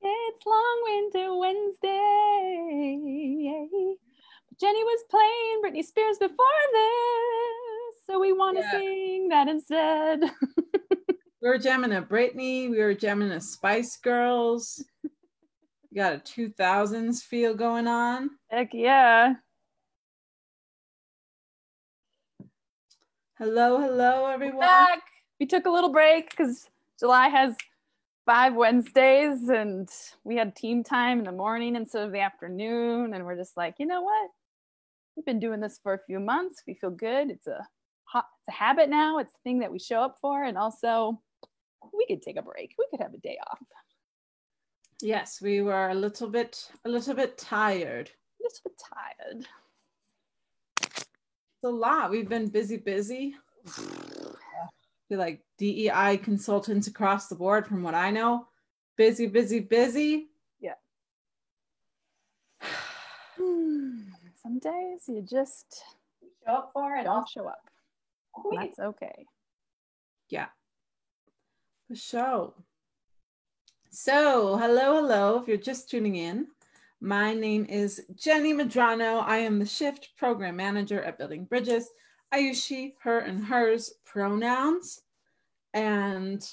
It's Long Winded Wednesday. Jenny was playing Britney Spears before this, so we want to Yeah. sing that instead. We were jamming a Britney. We were jamming a Spice Girls. We got a 2000s feel going on. Heck yeah. Hello, hello, everyone. Back. We took a little break because July has five Wednesdays and we had team time in the morning instead of the afternoon. And we're just like, you know what? We've been doing this for a few months. We feel good. It's a hot, it's a habit now. It's a thing that we show up for. And also, we could take a break. We could have a day off. Yes, we were a little bit, a little bit tired. A little bit tired. It's a lot. We've been busy, busy. Feel like DEI consultants across the board, from what I know, busy, busy, busy. Yeah. Some days you just show up for it, don't show up. Oh, and That's okay. Yeah. For sure. So, hello, hello. If you're just tuning in, my name is Jenny Madrano. I am the Shift Program Manager at Building Bridges. I use she, her, and hers pronouns. And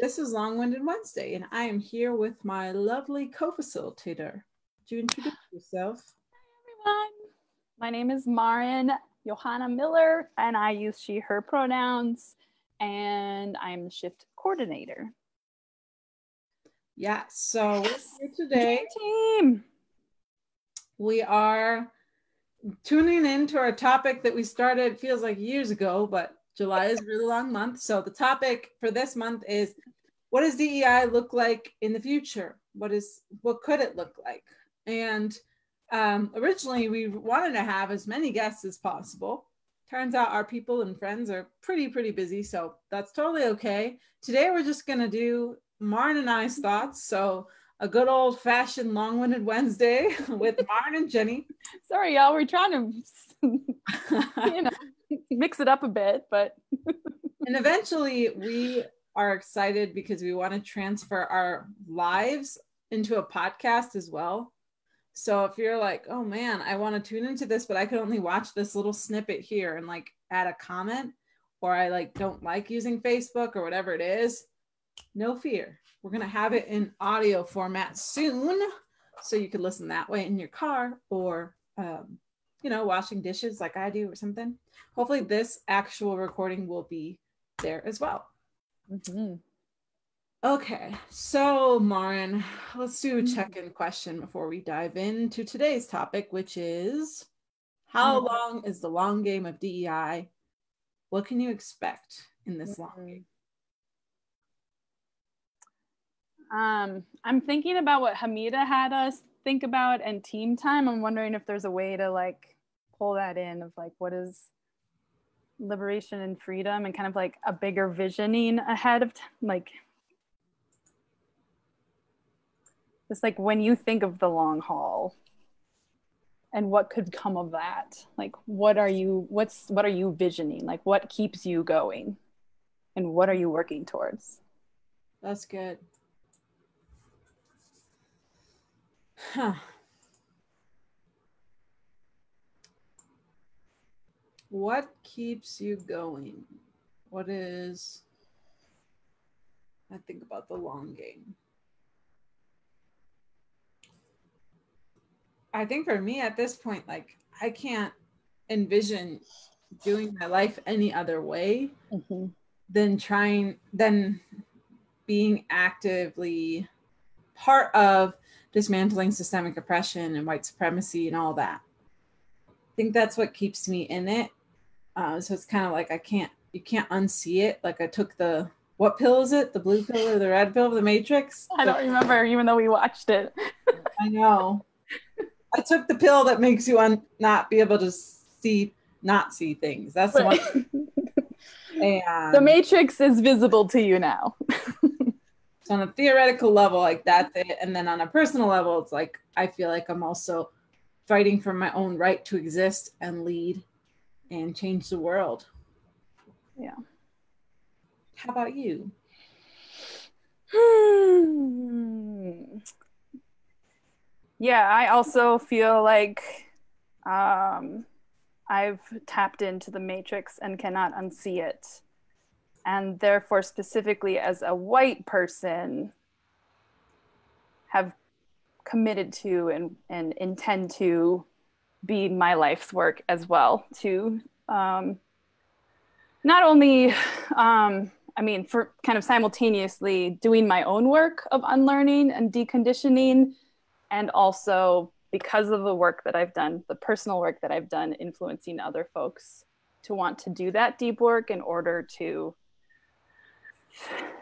this is Long Winded Wednesday, and I am here with my lovely co facilitator. Would you introduce yourself? Hi, everyone. My name is Maren Johanna Miller, and I use she, her pronouns, and I'm the shift coordinator. Yeah, so we're here today. Team. we are tuning into our topic that we started feels like years ago but july is a really long month. So the topic for this month is what does dei look like in the future? What is what could it look like? And um, originally we wanted to have as many guests as possible. Turns out our people and friends are pretty pretty busy so that's totally okay. Today we're just going to do Maren and i's thoughts. So a good old fashioned long winded Wednesday with Maren and Jenny. Sorry, y'all. We're trying to, you know, mix it up a bit, but and eventually we are excited because we want to transfer our lives into a podcast as well. So if you're like, oh man, I want to tune into this, but I could only watch this little snippet here and like add a comment, or I like don't like using Facebook or whatever it is, no fear. We're going to have it in audio format soon. So you could listen that way in your car or, um, you know, washing dishes like I do or something. Hopefully, this actual recording will be there as well. Okay, so Maren, let's do a check in question before we dive into today's topic, which is how Mhm. long is the long game of DEI? What can you expect in this long Mhm. game? Um, I'm thinking about what Hamida had us think about and team time. I'm wondering if there's a way to like pull that in of like what is liberation and freedom and kind of like a bigger visioning ahead of t- like just like when you think of the long haul and what could come of that like what are you what's what are you visioning like what keeps you going and what are you working towards That's good. Huh. What keeps you going? What is, I think about the long game. I think for me at this point, like, I can't envision doing my life any other way mm-hmm. than trying than being actively part of dismantling systemic oppression and white supremacy and all that. I think that's what keeps me in it. Uh, so it's kind of like I can't, you can't unsee it. Like I took the, what pill is it? The blue pill or the red pill of the Matrix? I don't remember, even though we watched it. I know. I took the pill that makes you un- not be able to see, not see things. That's the one. And the Matrix is visible to you now. So on a theoretical level, like that's it. And then on a personal level, it's like I feel like I'm also fighting for my own right to exist and lead and change the world. Yeah. How about you? Hmm. Yeah, I also feel like um, I've tapped into the matrix and cannot unsee it. And therefore, specifically as a white person, have committed to and, and intend to be my life's work as well to um, not only um, i mean for kind of simultaneously doing my own work of unlearning and deconditioning and also because of the work that i've done the personal work that i've done influencing other folks to want to do that deep work in order to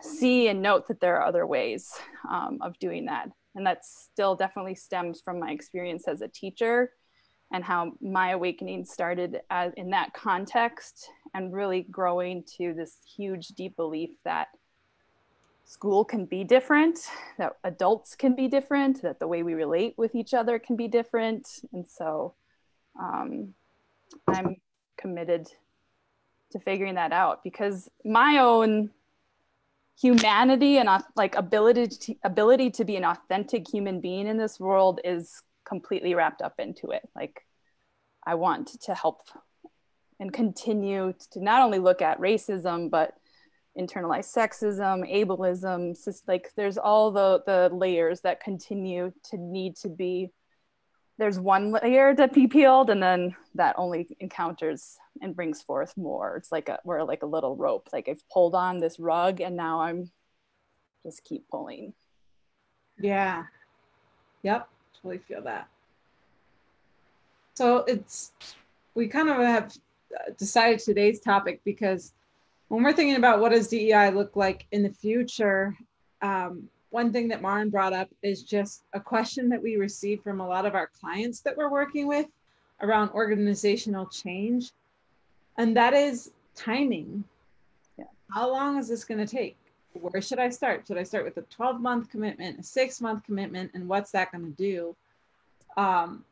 see and note that there are other ways um, of doing that. And that still definitely stems from my experience as a teacher and how my awakening started as, in that context and really growing to this huge deep belief that school can be different that adults can be different that the way we relate with each other can be different. And so um, i'm committed to figuring that out because my own humanity and like ability to, ability to be an authentic human being in this world is completely wrapped up into it. Like i want to help and continue to not only look at racism but internalized sexism ableism like there's all the the layers that continue to need to be there's one layer to be peeled and then that only encounters and brings forth more. It's like a we're like a little rope. Like i've pulled on this rug and now i'm just keep pulling. Yeah. Yep. Totally feel that. So it's we kind of have decided today's topic because when we're thinking about what does dei look like in the future um, one thing that Maren brought up is just a question that we receive from a lot of our clients that we're working with around organizational change. And that is timing. Yeah. How long is this going to take? Where should I start? Should I start with a 12 month commitment, a six month commitment, and what's that going to do? Um,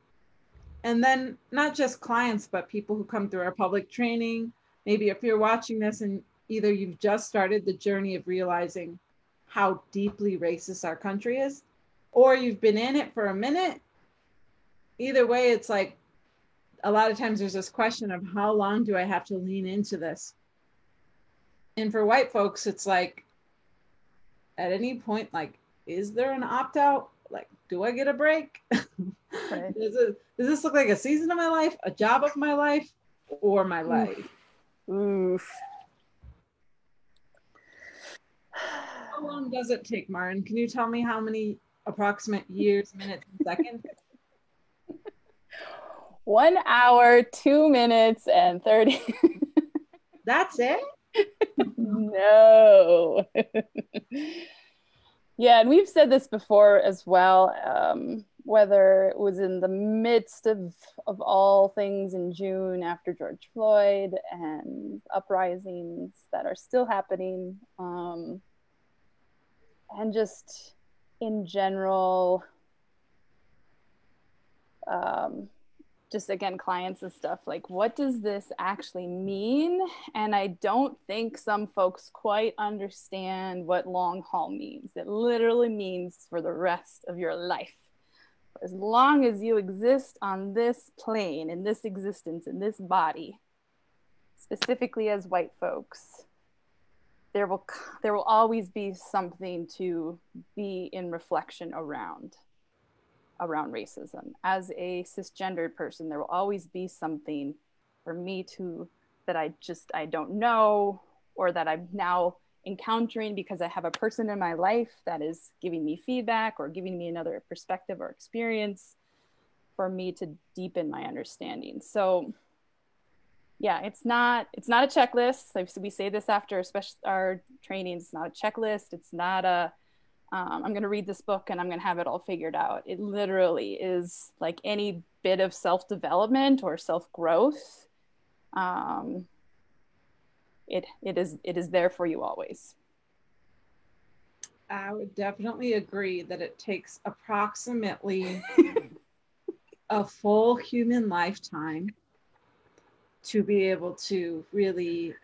and then not just clients, but people who come through our public training. Maybe if you're watching this and either you've just started the journey of realizing how deeply racist our country is, or you've been in it for a minute. Either way, it's like a lot of times there's this question of how long do I have to lean into this? And for white folks, it's like at any point, like, is there an opt out? Like, do I get a break? Right. does, it, does this look like a season of my life, a job of my life, or my life? Oof. How long does it take, Maren? Can you tell me how many approximate years, minutes, and seconds? One hour, two minutes, and 30. That's it? no. yeah, and we've said this before as well. Um, whether it was in the midst of, of all things in June after George Floyd and uprisings that are still happening, um, and just in general um, just again clients and stuff like what does this actually mean? And i don't think some folks quite understand what long haul means. It literally means for the rest of your life. As long as you exist on this plane in this existence in this body specifically as white folks there will there will always be something to be in reflection around around racism. As a cisgendered person there will always be something for me to that i just i don't know or that i'm now encountering because i have a person in my life that is giving me feedback or giving me another perspective or experience for me to deepen my understanding. So yeah it's not it's not a checklist. We say this after especially our trainings it's not a checklist it's not a um, i'm going to read this book and i'm going to have it all figured out. It literally is like any bit of self-development or self-growth. Um, it it is it is there for you always. I would definitely agree that it takes approximately a full human lifetime to be able to really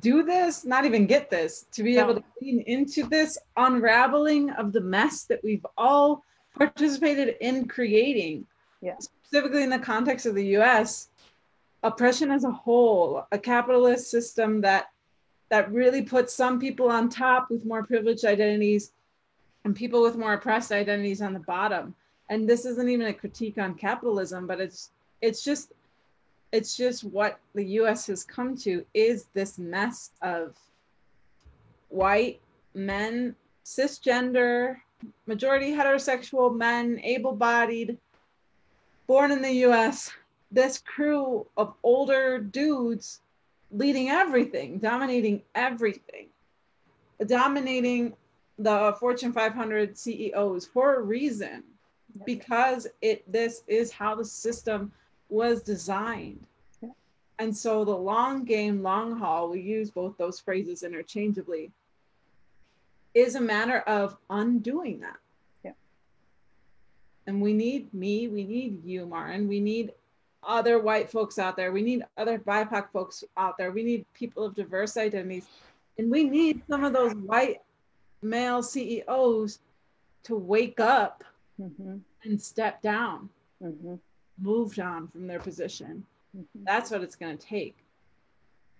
do this, not even get this, to be no. able to lean into this unraveling of the mess that we've all participated in creating. Yeah. Specifically in the context of the US, oppression as a whole, a capitalist system that that really puts some people on top with more privileged identities and people with more oppressed identities on the bottom. And this isn't even a critique on capitalism, but it's it's just it's just what the US has come to is this mess of white men, cisgender, majority heterosexual men, able bodied, born in the US, this crew of older dudes leading everything, dominating everything, dominating the Fortune 500 CEOs for a reason, because it this is how the system was designed. And so the long game, long haul, we use both those phrases interchangeably, is a matter of undoing that. Yeah. And we need me, we need you, Martin, we need other white folks out there, we need other BIPOC folks out there, we need people of diverse identities, and we need some of those white male CEOs to wake up Mm-hmm. and step down, Mm-hmm. Move on from their position. Mm-hmm. That's what it's going to take.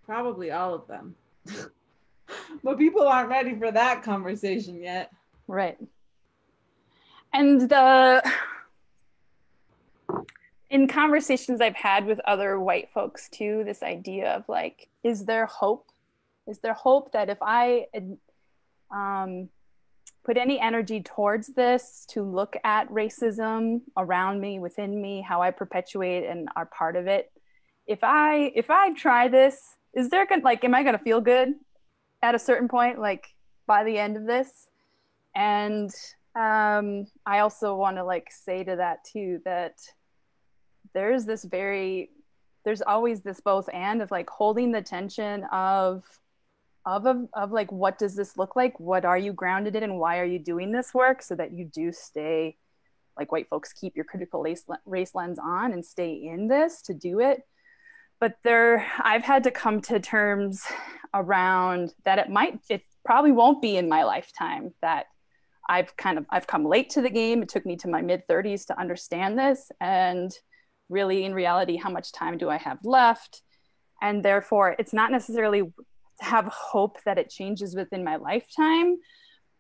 Probably all of them. but people aren't ready for that conversation yet. Right. And the in conversations I've had with other white folks too, this idea of like, is there hope? Is there hope that if I um, put any energy towards this to look at racism around me, within me, how I perpetuate and are part of it, if I if I try this, is there gonna like, am I gonna feel good at a certain point, like by the end of this? And um, I also want to like say to that too that there's this very there's always this both and of like holding the tension of of, of like what does this look like? What are you grounded in and why are you doing this work so that you do stay like white folks keep your critical race, race lens on and stay in this to do it? But there i've had to come to terms around that it might it probably won't be in my lifetime that i've kind of i've come late to the game. It took me to my mid 30s to understand this and really in reality how much time do i have left? And therefore it's not necessarily have hope that it changes within my lifetime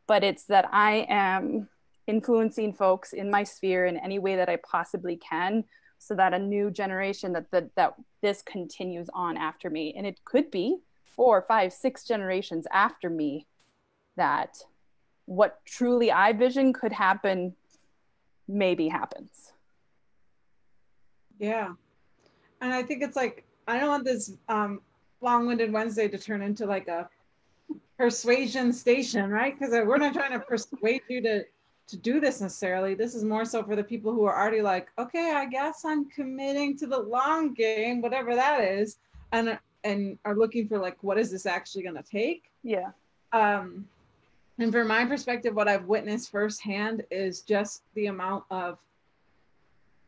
but it's that i am influencing folks in my sphere in any way that i possibly can so that a new generation that that, that this continues on after me and it could be four five six generations after me that what truly i vision could happen maybe happens Yeah. And I think it's like, I don't want this um, long winded Wednesday to turn into like a persuasion station, right? Because we're not trying to persuade you to to do this necessarily. This is more so for the people who are already like, okay, I guess I'm committing to the long game, whatever that is, and and are looking for like, what is this actually going to take? yeah um, and from my perspective, what I've witnessed firsthand is just the amount of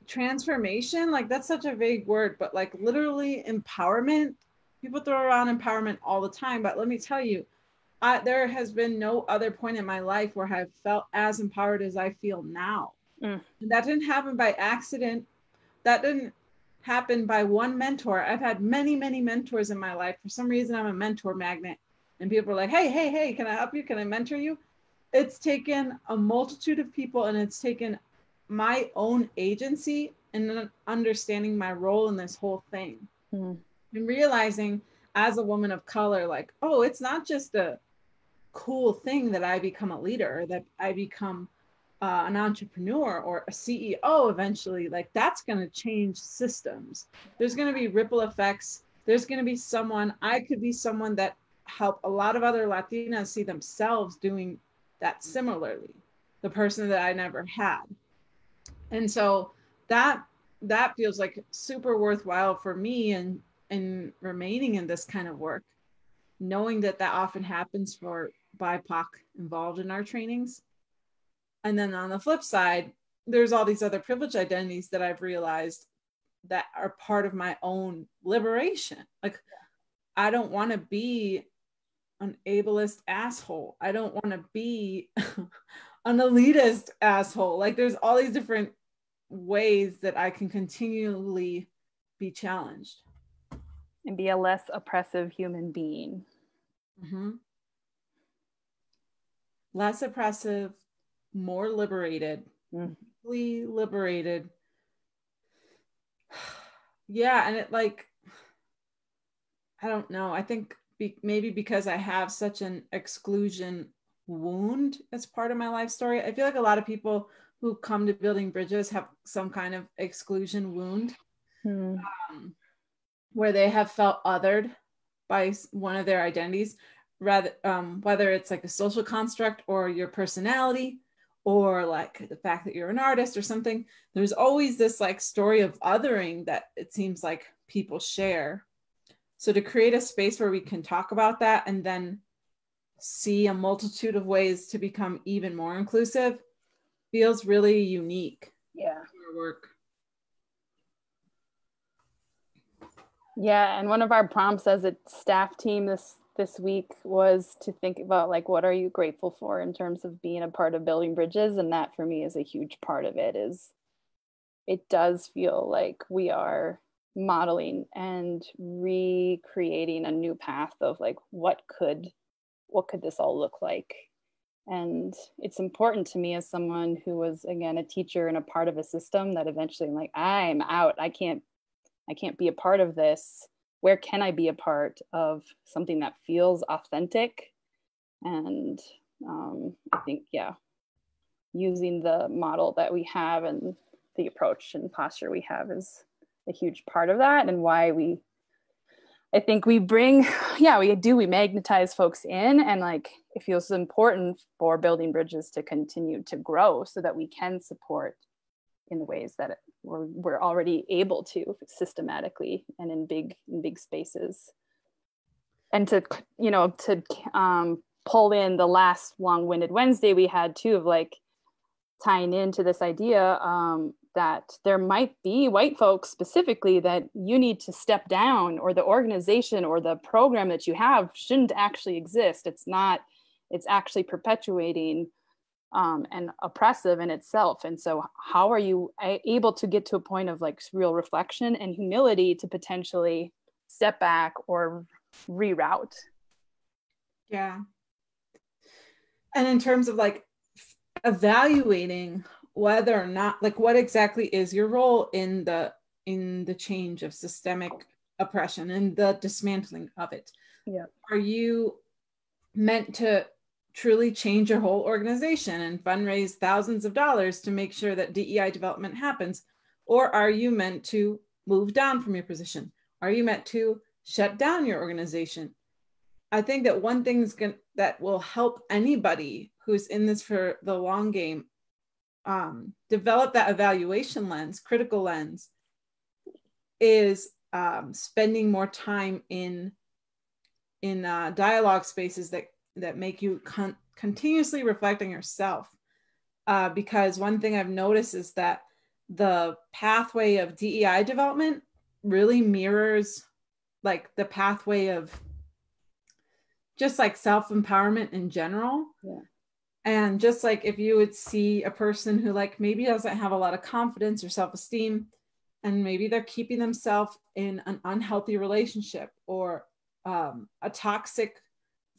transformation. Like that's such a vague word, but like literally empowerment. People throw around empowerment all the time, but let me tell you, I, there has been no other point in my life where I've felt as empowered as I feel now. Mm. And that didn't happen by accident. That didn't happen by one mentor. I've had many, many mentors in my life. For some reason, I'm a mentor magnet and people are like, hey, hey, hey, can I help you? Can I mentor you? It's taken a multitude of people and it's taken my own agency and understanding my role in this whole thing Mm. And realizing as a woman of color, like, oh, it's not just a cool thing that I become a leader that I become uh, an entrepreneur or a CEO eventually. Like, that's going to change systems. There's going to be ripple effects. There's going to be someone, I could be someone that help a lot of other Latinas see themselves doing that similarly, the person that I never had. And so that that feels like super worthwhile for me and and remaining in this kind of work, knowing that that often happens for BIPOC involved in our trainings. And then on the flip side, there's all these other privileged identities that I've realized that are part of my own liberation. Like, I don't want to be an ableist asshole. I don't want to be an elitist asshole. Like there's all these different ways that I can continually be challenged and be a less oppressive human being. Mm-hmm. Less oppressive, more liberated, mm. liberated. yeah, and it like, I don't know. I think be, maybe because I have such an exclusion wound as part of my life story. I feel like a lot of people who come to building bridges have some kind of exclusion wound hmm. um, where they have felt othered by one of their identities rather um, whether it's like a social construct or your personality or like the fact that you're an artist or something there's always this like story of othering that it seems like people share so to create a space where we can talk about that and then see a multitude of ways to become even more inclusive feels really unique. Yeah. work. Yeah, and one of our prompts as a staff team this this week was to think about like what are you grateful for in terms of being a part of building bridges? And that for me is a huge part of it is it does feel like we are modeling and recreating a new path of like what could what could this all look like? And it's important to me as someone who was again a teacher and a part of a system that eventually I'm like i'm out. I can't i can't be a part of this. Where can i be a part of something that feels authentic? And um, i think yeah using the model that we have and the approach and posture we have is a huge part of that and why we I think we bring, yeah, we do, we magnetize folks in and like it feels important for building bridges to continue to grow so that we can support in the ways that we're, we're already able to systematically and in big, in big spaces. And to, you know, to um, pull in the last long-winded Wednesday we had too of like tying into this idea um, that there might be white folks specifically that you need to step down or the organization or the program that you have shouldn't actually exist it's not it's actually perpetuating um, and oppressive in itself. And so how are you able to get to a point of like real reflection and humility to potentially step back or reroute? Yeah. And in terms of like evaluating whether or not like what exactly is your role in the in the change of systemic oppression and the dismantling of it? Yeah. Are you meant to truly change your whole organization and fundraise thousands of dollars to make sure that DEI development happens? Or are you meant to move down from your position? Are you meant to shut down your organization? I think that one thing that will help anybody who's in this for the long game um, develop that evaluation lens, critical lens, is um, spending more time in in uh, dialogue spaces that that make you con- continuously reflect on yourself. Uh, because one thing I've noticed is that the pathway of DEI development really mirrors like the pathway of just like self empowerment in general. Yeah and just like if you would see a person who like maybe doesn't have a lot of confidence or self-esteem and maybe they're keeping themselves in an unhealthy relationship or um, a toxic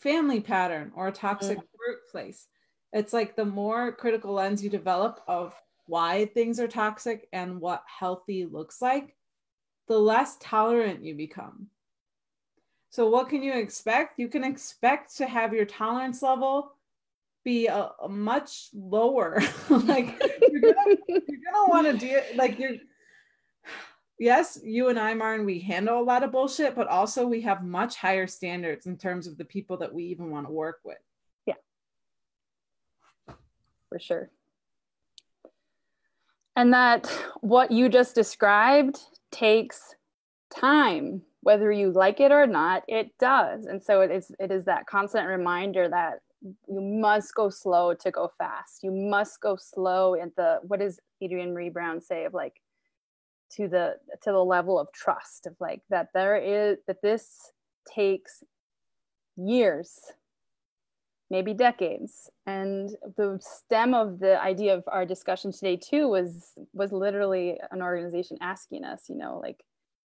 family pattern or a toxic mm. workplace it's like the more critical lens you develop of why things are toxic and what healthy looks like the less tolerant you become so what can you expect you can expect to have your tolerance level be a, a much lower. like you're gonna, you're gonna want to do it. like you're. Yes, you and I, Martin, we handle a lot of bullshit, but also we have much higher standards in terms of the people that we even want to work with. Yeah, for sure. And that what you just described takes time whether you like it or not it does and so it is it is that constant reminder that you must go slow to go fast. You must go slow at the what does Adrienne Maree Brown say of like to the to the level of trust of like that there is that this takes years maybe decades. And the stem of the idea of our discussion today too was was literally an organization asking us, you know, like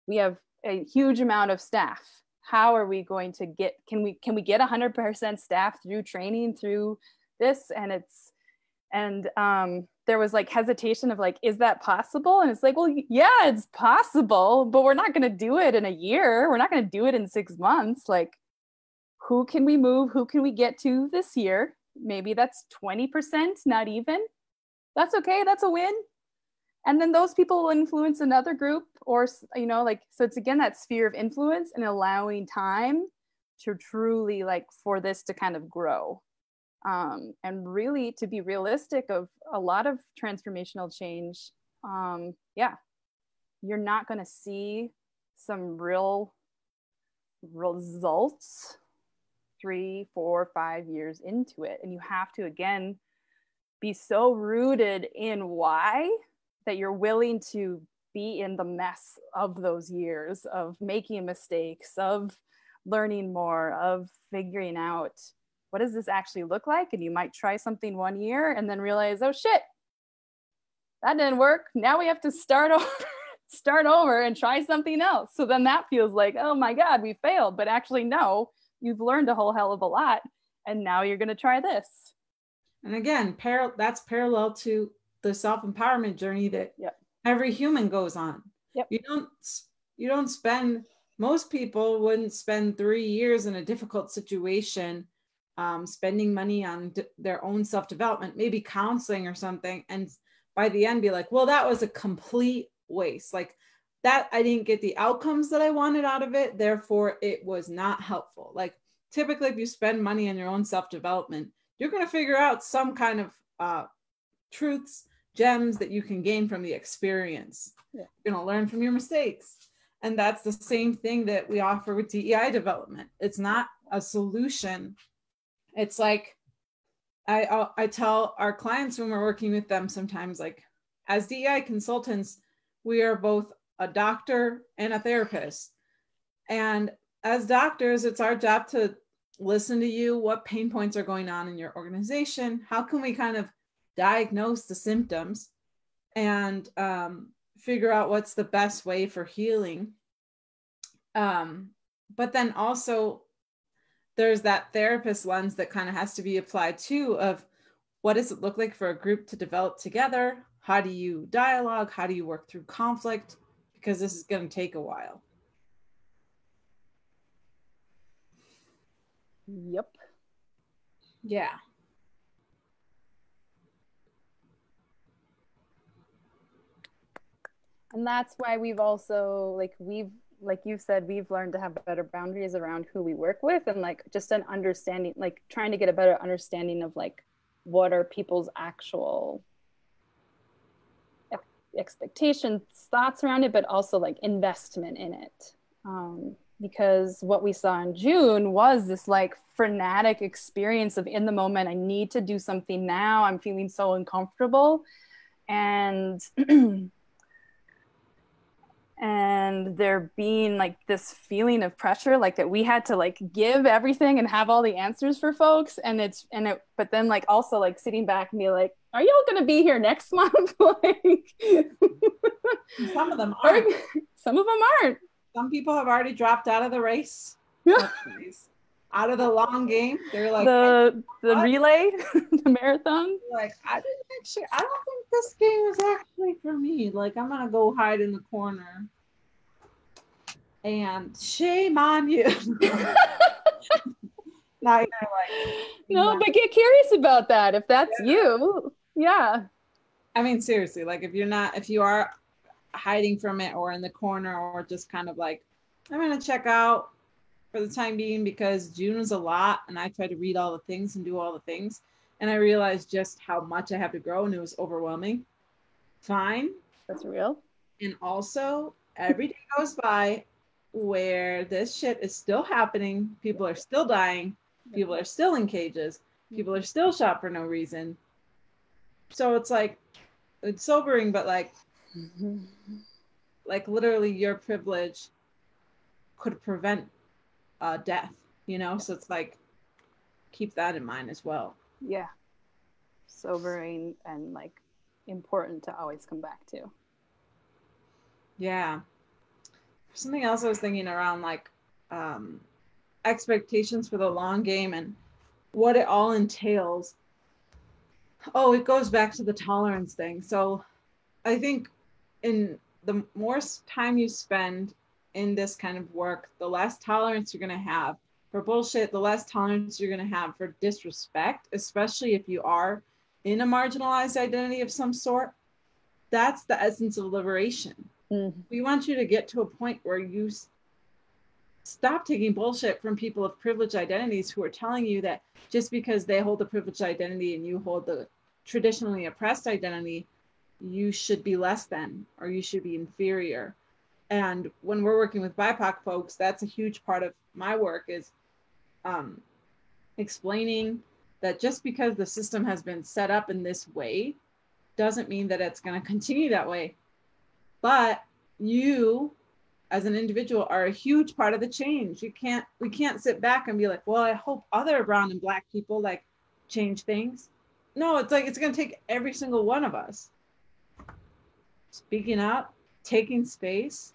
we have a huge amount of staff. How are we going to get can we can we get 100% staff through training through this and it's and um there was like hesitation of like is that possible? And it's like well yeah it's possible but we're not going to do it in a year. We're not going to do it in 6 months. Like who can we move? Who can we get to this year? Maybe that's 20% not even. That's okay. That's a win. And then those people will influence another group or you know like so it's again that sphere of influence and allowing time to truly like for this to kind of grow um, and really to be realistic of a lot of transformational change um, yeah you're not going to see some real results three four five years into it. And you have to again be so rooted in why that you're willing to be in the mess of those years of making mistakes of learning more of figuring out what does this actually look like? And you might try something one year and then realize oh shit that didn't work. Now we have to start over start over and try something else. So then that feels like oh my god we failed. But actually no you've learned a whole hell of a lot. And now you're going to try this. And again par- that's parallel to the self-empowerment journey that yep. every human goes on. Yep. you don't you don't spend most people wouldn't spend three years in a difficult situation um, spending money on d- their own self-development maybe counseling or something and by the end be like well that was a complete waste like that I didn't get the outcomes that I wanted out of it. Therefore, it was not helpful. Like typically, if you spend money on your own self development, you're going to figure out some kind of uh, truths, gems that you can gain from the experience. Yeah. You're going to learn from your mistakes. And that's the same thing that we offer with DEI development. It's not a solution. It's like I I tell our clients when we're working with them sometimes like as DEI consultants, we are both a doctor, and a therapist. And as doctors, it's our job to listen to you, what pain points are going on in your organization, how can we kind of diagnose the symptoms and um, figure out what's the best way for healing. Um, but then also, there's that therapist lens that kind of has to be applied too of what does it look like for a group to develop together? How do you dialogue? How do you work through conflict? because this is going to take a while. Yep. Yeah. And that's why we've also like we've like you said we've learned to have better boundaries around who we work with and like just an understanding like trying to get a better understanding of like what are people's actual expectations, thoughts around it, but also like investment in it. Um, because what we saw in June was this like frenetic experience of in the moment, I need to do something now. I'm feeling so uncomfortable. And and there being like this feeling of pressure like that we had to like give everything and have all the answers for folks. And it's and it but then like also like sitting back and be like are y'all gonna be here next month? Like some of them aren't. some of them aren't. Some people have already dropped out of the race. Yeah. out of the long game they're like the the relay the marathon? Like i didn't actually i don't think this game is actually for me. Like i'm gonna go hide in the corner and shame on you. Now you're like no but get curious about that if that's yeah. you. Yeah. I mean seriously like if you're not if you are hiding from it or in the corner or just kind of like i'm gonna check out for the time being because june was a lot and i tried to read all the things and do all the things. And i realized just how much i have to grow and it was overwhelming. Fine. That's real. And also every day goes by where this shit is still happening people are still dying people are still in cages people are still shot for no reason so it's like it's sobering but like like literally your privilege could prevent uh, death you know so it's like keep that in mind as well. Yeah. Sobering and like important to always come back to. Yeah. Something else I was thinking around like um, expectations for the long game and what it all entails. Oh, it goes back to the tolerance thing. So I think in the more time you spend in this kind of work, the less tolerance you're going to have for bullshit, the less tolerance you're going to have for disrespect, especially if you are in a marginalized identity of some sort. That's the essence of liberation. Mm-hmm. We want you to get to a point where you stop taking bullshit from people of privileged identities who are telling you that just because they hold the privileged identity and you hold the traditionally oppressed identity, you should be less than or you should be inferior. And when we're working with BIPOC folks, that's a huge part of my work is um, explaining that just because the system has been set up in this way doesn't mean that it's going to continue that way. But you as an individual are a huge part of the change. You can't we can't sit back and be like, well, I hope other brown and black people like change things. No, it's like it's going to take every single one of us speaking up, taking space,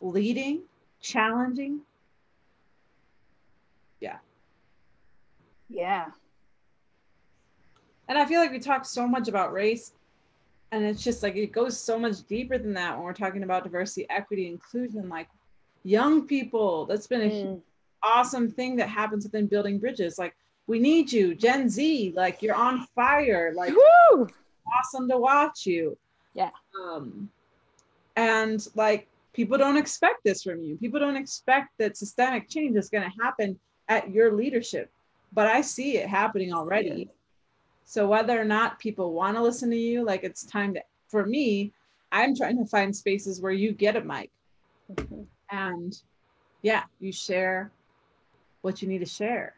leading, challenging. Yeah. Yeah. And I feel like we talk so much about race and it's just like it goes so much deeper than that when we're talking about diversity equity inclusion like young people. That's been a mm. awesome thing that happens within building bridges. Like we need you gen z. Like you're on fire. Like Woo! awesome to watch you. Yeah. Um and like people don't expect this from you. People don't expect that systemic change is going to happen at your leadership. But i see it happening already so whether or not people want to listen to you, like it's time to, for me, I'm trying to find spaces where you get a mic mm-hmm. and yeah, you share what you need to share.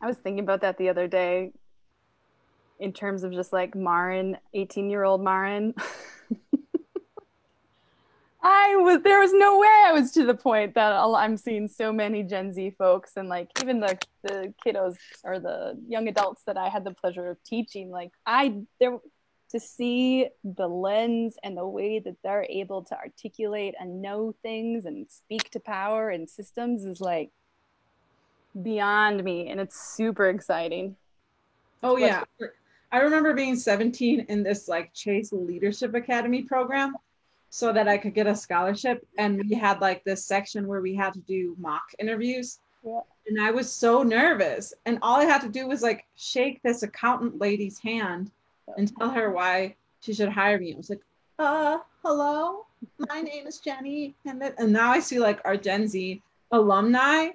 I was thinking about that the other day in terms of just like Maren, 18 year old Maren. I was there was no way I was to the point that I'm seeing so many Gen Z folks and like even the the kiddos or the young adults that I had the pleasure of teaching like I there to see the lens and the way that they're able to articulate and know things and speak to power and systems is like beyond me and it's super exciting. Oh yeah. I remember being 17 in this like Chase Leadership Academy program so that I could get a scholarship. And we had like this section where we had to do mock interviews. Yeah. And I was so nervous. And all I had to do was like shake this accountant lady's hand and tell her why she should hire me. I was like, uh, hello, my name is Jenny. And, then, and now I see like our Gen Z alumni,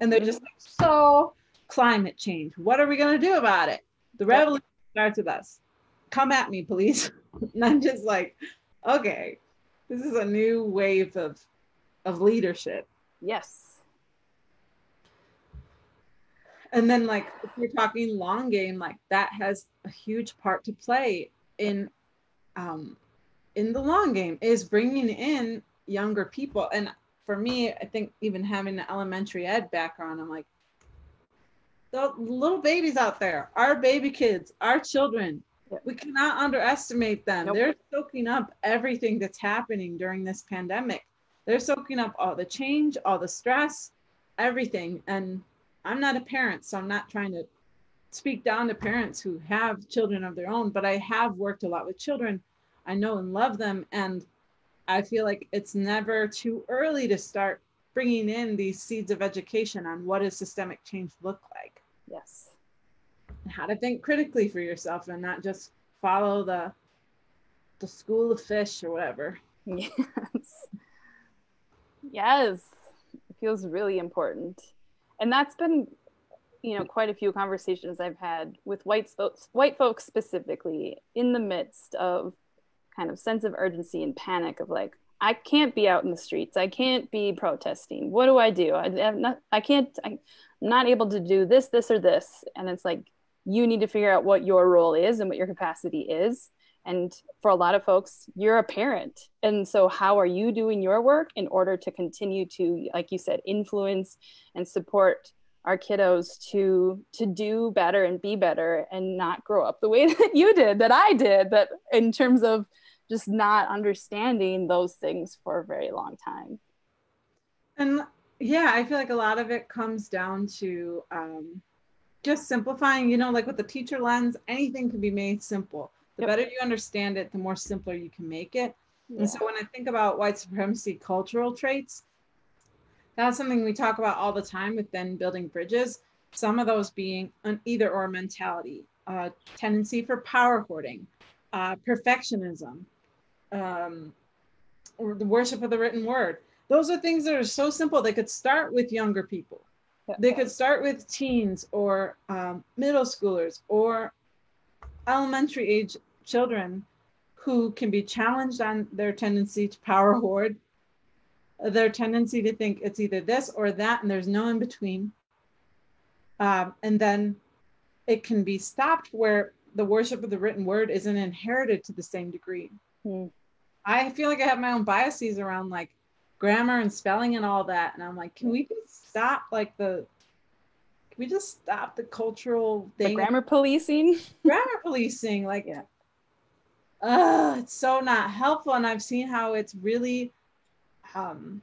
and they're just like, so climate change. What are we going to do about it? The revolution starts with us. Come at me, please. and I'm just like, okay, this is a new wave of of leadership. Yes. And then like if you're talking long game, like that has a huge part to play in um in the long game is bringing in younger people. And for me, I think even having the elementary ed background, I'm like, the little babies out there, our baby kids, our children, we cannot underestimate them. Nope. They're soaking up everything that's happening during this pandemic. They're soaking up all the change, all the stress, everything. And I'm not a parent, so I'm not trying to speak down to parents who have children of their own, but I have worked a lot with children. I know and love them. And I feel like it's never too early to start bringing in these seeds of education on what does systemic change look like. Yes how to think critically for yourself and not just follow the the school of fish or whatever. Yes. Yes. It feels really important. And that's been, you know, quite a few conversations I've had with white folks, white folks specifically in the midst of kind of sense of urgency and panic of like, I can't be out in the streets. I can't be protesting. What do I do? I, I'm not, I can't, I'm not able to do this, this, or this. And it's like, you need to figure out what your role is and what your capacity is. And for a lot of folks you're a parent. And so how are you doing your work in order to continue to like you said influence and support our kiddos to to do better and be better and not grow up the way that you did that i did that in terms of just not understanding those things for a very long time? And yeah i feel like a lot of it comes down to um, just simplifying you know like with the teacher lens anything can be made simple the yep. better you understand it the more simpler you can make it yeah. and so when i think about white supremacy cultural traits that's something we talk about all the time with then building bridges. Some of those being an either or mentality, uh, tendency for power hoarding, uh, perfectionism, um, or the worship of the written word. Those are things that are so simple. They could start with younger people. They could start with teens or um, middle schoolers or elementary age children who can be challenged on their tendency to power hoard their tendency to think it's either this or that, and there's no in between. Um, and then it can be stopped where the worship of the written word isn't inherited to the same degree. Mm. I feel like I have my own biases around like grammar and spelling and all that. And I'm like, can we just stop like the can we just stop the cultural thing? The grammar policing? Grammar policing. Like yeah. uh it's so not helpful. And I've seen how it's really um,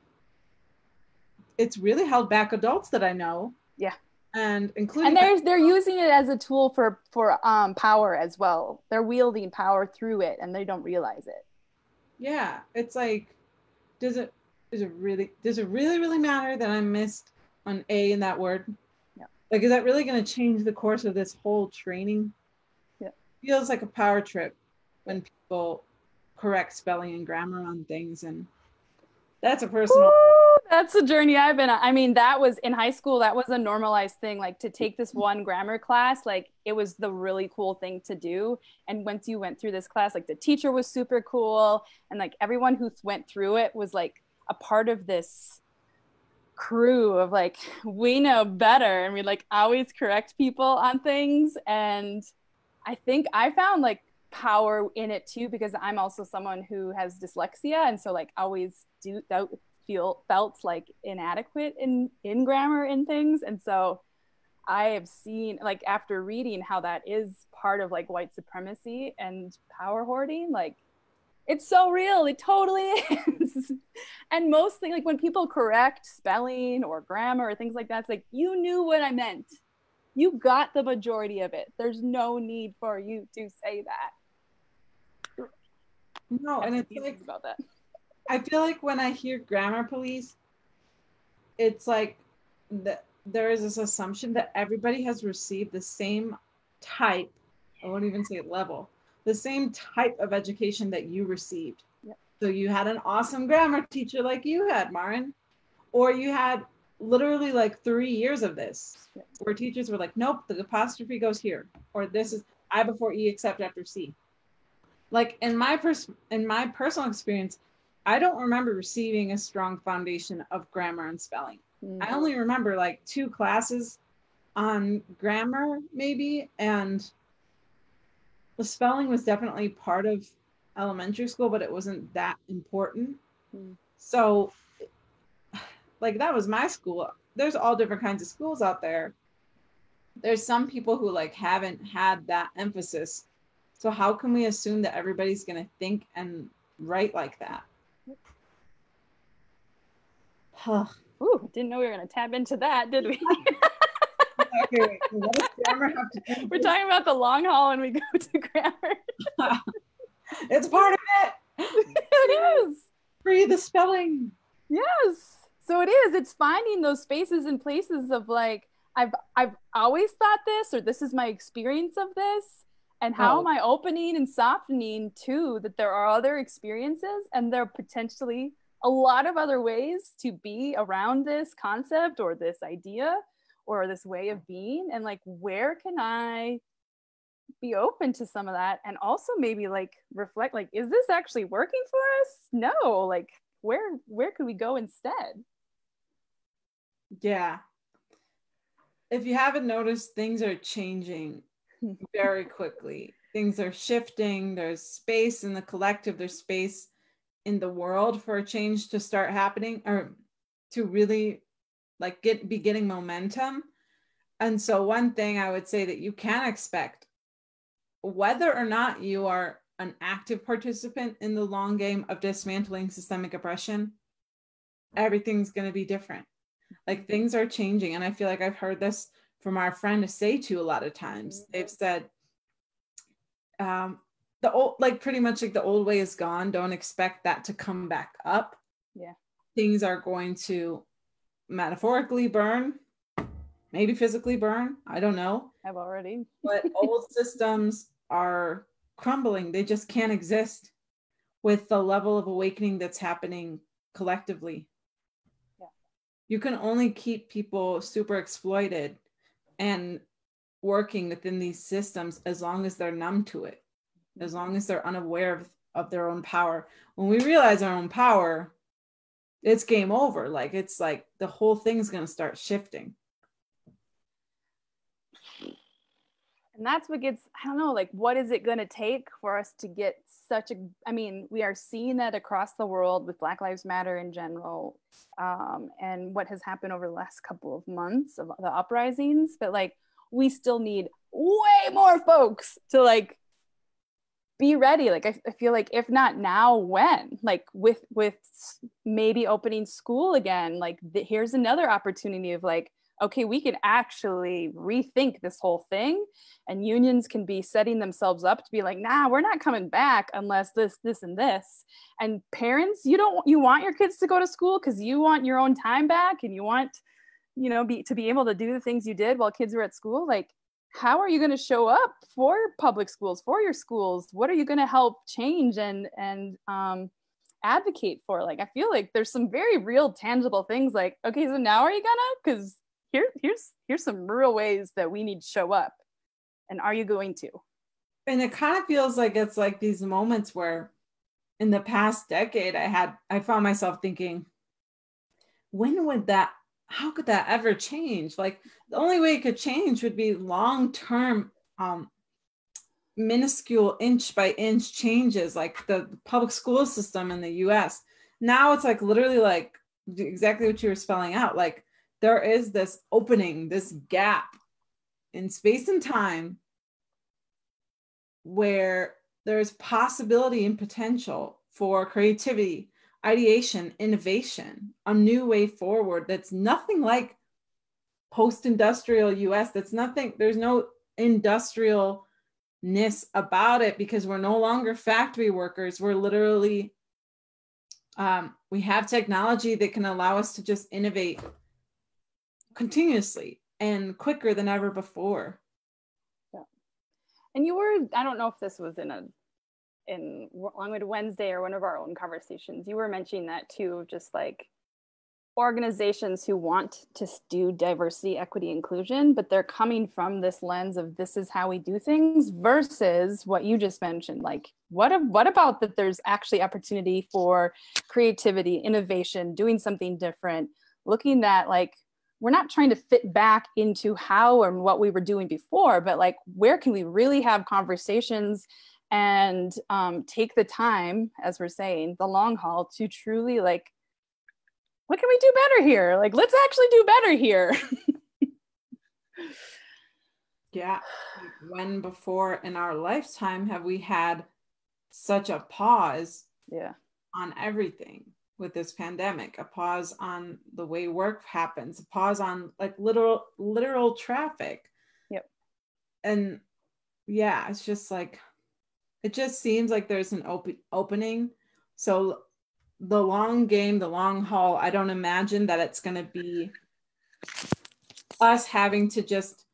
it's really held back adults that I know. Yeah. And including and they're they're using it as a tool for for um, power as well. They're wielding power through it, and they don't realize it. Yeah, it's like, does it does it really does it really really matter that I missed an A in that word? Yeah. Like, is that really going to change the course of this whole training? Yeah. Feels like a power trip when people correct spelling and grammar on things and that's a personal Ooh, that's a journey i've been on i mean that was in high school that was a normalized thing like to take this one grammar class like it was the really cool thing to do and once you went through this class like the teacher was super cool and like everyone who went through it was like a part of this crew of like we know better and we like always correct people on things. And i think i found like power in it too because i'm also someone who has dyslexia and so like always do that feel felt like inadequate in in grammar and things. And so i have seen like after reading how that is part of like white supremacy and power hoarding like it's so real it totally is. And mostly like when people correct spelling or grammar or things like that it's like you knew what i meant. You got the majority of it. There's no need for you to say that. No, and it's like about that. I feel like when I hear grammar police, it's like that there is this assumption that everybody has received the same type, I won't even say level, the same type of education that you received. Yep. So you had an awesome grammar teacher like you had, Maren, or you had literally like three years of this yep. where teachers were like, nope, the apostrophe goes here, or this is I before E except after C like in my pers- in my personal experience i don't remember receiving a strong foundation of grammar and spelling mm-hmm. i only remember like two classes on grammar maybe and the spelling was definitely part of elementary school but it wasn't that important mm-hmm. so like that was my school there's all different kinds of schools out there there's some people who like haven't had that emphasis so how can we assume that everybody's going to think and write like that? Huh. Ooh, didn't know we were going to tap into that, did we? okay, wait, We're talking about the long haul and we go to grammar. it's part of it. it is. Free the spelling. Yes. So it is. It's finding those spaces and places of like, I've I've always thought this, or this is my experience of this and how oh. am i opening and softening to that there are other experiences and there are potentially a lot of other ways to be around this concept or this idea or this way hmm. of being and like where can i be open to some of that? And also maybe like reflect like is this actually working for us? No like where where could we go instead? Yeah. If you haven't noticed things are changing very quickly. Things are shifting. There's space in the collective, there's space in the world for a change to start happening or to really like get be getting momentum. and so one thing i would say that you can expect whether or not you are an active participant in the long game of dismantling systemic oppression everything's going to be different. Like things are changing. And i feel like i've heard this from our friend Asetu a lot of times. Mm-hmm. they've said um the old like pretty much like the old way is gone. Don't expect that to come back up. Yeah. Things are going to metaphorically burn maybe physically burn i don't know i've already but old systems are crumbling they just can't exist with the level of awakening that's happening collectively yeah. you can only keep people super exploited and working within these systems as long as they're numb to it as long as they're unaware of, of their own power. When we realize our own power, it's game over. Like it's like the whole thing's going to start shifting. And that's what gets, I don't know, like, what is it going to take for us to get such a, I mean, we are seeing that across the world with Black Lives Matter in general um, and what has happened over the last couple of months of the uprisings. But like, we still need way more folks to like be ready like I, I, feel like if not now when? Like with with maybe opening school again like the, here's another opportunity of like okay we can actually rethink this whole thing and unions can be setting themselves up to be like nah we're not coming back unless this this and this. And parents you don't you want your kids to go to school because you want your own time back and you want you know be to be able to do the things you did while kids were at school like how are you going to show up for public schools for your schools? What are you going to help change and and um, advocate for? Like i feel like there's some very real tangible things like okay so now are you gonna? Because here here's here's some real ways that we need to show up. And are you going to? And it kind of feels like it's like these moments where in the past decade i had i found myself thinking when would that how could that ever change? Like the only way it could change would be long term, um, minuscule inch by inch changes, like the public school system in the US. Now it's like literally like exactly what you were spelling out. Like there is this opening, this gap in space and time where there's possibility and potential for creativity ideation, innovation, a new way forward that's nothing like post industrial US. That's nothing, there's no industrialness about it because we're no longer factory workers. We're literally, um, we have technology that can allow us to just innovate continuously and quicker than ever before. Yeah. And you were, I don't know if this was in a in Long Wednesday or one of our own conversations, you were mentioning that too, of just like organizations who want to do diversity, equity, inclusion, but they're coming from this lens of this is how we do things versus what you just mentioned. Like, what, what about that there's actually opportunity for creativity, innovation, doing something different, looking at like, we're not trying to fit back into how and what we were doing before, but like, where can we really have conversations and um, take the time, as we're saying, the long haul to truly like, what can we do better here? Like, let's actually do better here. yeah. When before in our lifetime have we had such a pause yeah. on everything with this pandemic, a pause on the way work happens, a pause on like literal literal traffic. Yep. And yeah, it's just like it just seems like there's an open opening. So the long game, the long haul, I don't imagine that it's going to be us having to just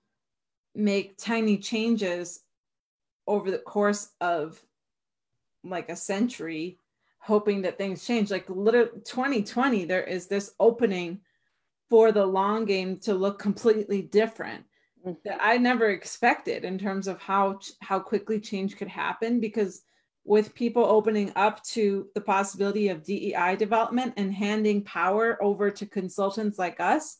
make tiny changes over the course of like a century hoping that things change like literally 2020 there is this opening for the long game to look completely different that I never expected in terms of how how quickly change could happen because with people opening up to the possibility of DEI development and handing power over to consultants like us,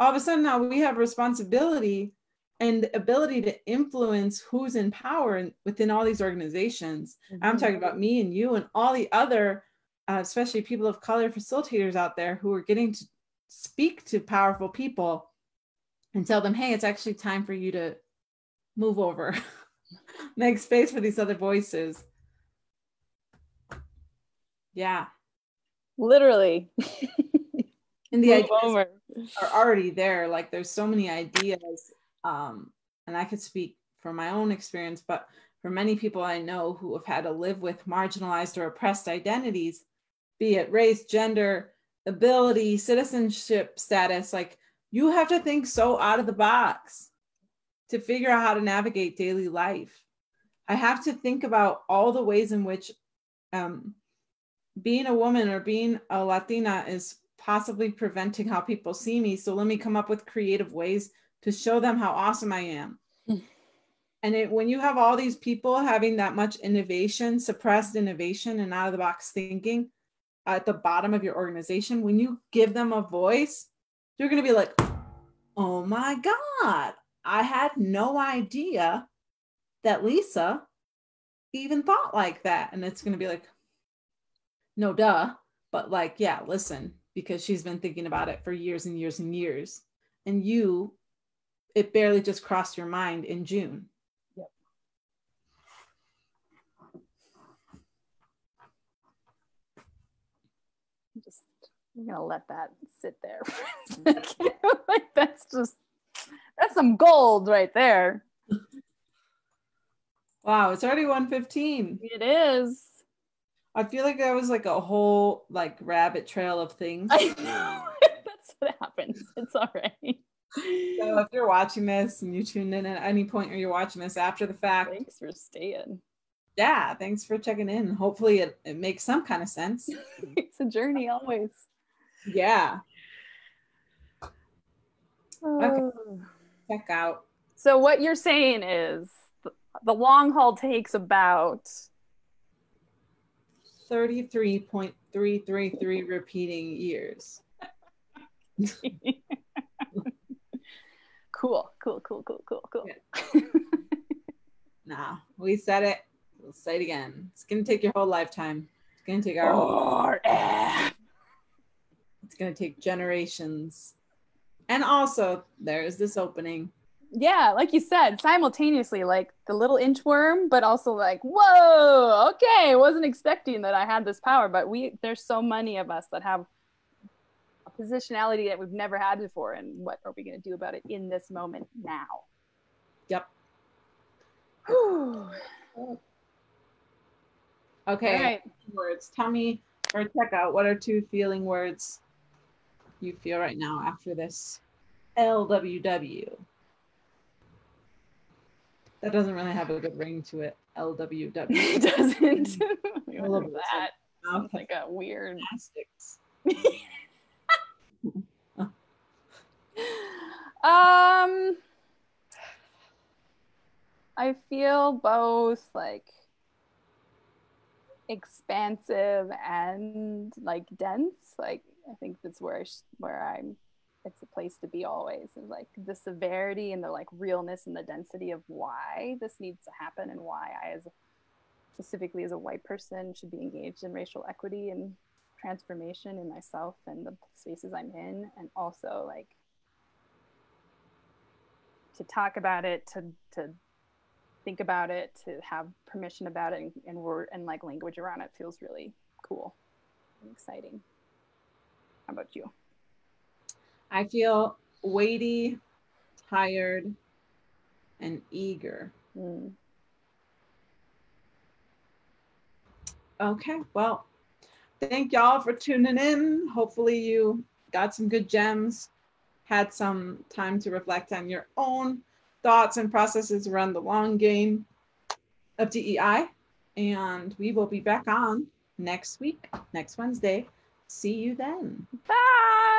all of a sudden now we have responsibility and ability to influence who's in power within all these organizations. Mm-hmm. I'm talking about me and you and all the other, uh, especially people of color facilitators out there who are getting to speak to powerful people and tell them, hey, it's actually time for you to move over, make space for these other voices. Yeah. Literally. and the ideas over. are already there. Like there's so many ideas. Um, and I could speak from my own experience, but for many people I know who have had to live with marginalized or oppressed identities, be it race, gender, ability, citizenship status, like you have to think so out of the box to figure out how to navigate daily life. I have to think about all the ways in which um, being a woman or being a Latina is possibly preventing how people see me. So let me come up with creative ways to show them how awesome I am. Mm. And it, when you have all these people having that much innovation, suppressed innovation, and out of the box thinking at the bottom of your organization, when you give them a voice, you're going to be like, oh my God, I had no idea that Lisa even thought like that. And it's going to be like, no, duh. But like, yeah, listen, because she's been thinking about it for years and years and years. And you, it barely just crossed your mind in June. Yep. Just I'm gonna let that sit there. Mm-hmm. like that's just that's some gold right there. Wow, it's already 115. It is. I feel like that was like a whole like rabbit trail of things. I know. That's what happens. It's all right. So if you're watching this and you tuned in at any point or you're watching this after the fact, thanks for staying. Yeah, thanks for checking in. Hopefully it, it makes some kind of sense. it's a journey always. Yeah. Okay. Check out. So what you're saying is the long haul takes about 33.333 repeating years. cool, cool, cool, cool, cool, cool. Yeah. nah, we said it. We'll say it again. It's gonna take your whole lifetime. It's gonna take our whole It's gonna take generations. And also, there's this opening yeah, like you said, simultaneously, like the little inchworm, but also like, whoa, okay, I wasn't expecting that I had this power. But we, there's so many of us that have a positionality that we've never had before, and what are we going to do about it in this moment now? Yep. okay. Right. Words. Tell me or check out what are two feeling words you feel right now after this LWW. That doesn't really have a good ring to it. LWW. it doesn't. I love that. Sounds like a weird. um, I feel both like expansive and like dense. Like I think that's where I sh- where I'm it's a place to be always and like the severity and the like realness and the density of why this needs to happen and why i as specifically as a white person should be engaged in racial equity and transformation in myself and the spaces i'm in. And also like to talk about it to to think about it to have permission about it and, and word and like language around it feels really cool and exciting how about you I feel weighty, tired, and eager. Mm. Okay, well, thank y'all for tuning in. Hopefully, you got some good gems, had some time to reflect on your own thoughts and processes around the long game of DEI. And we will be back on next week, next Wednesday. See you then. Bye.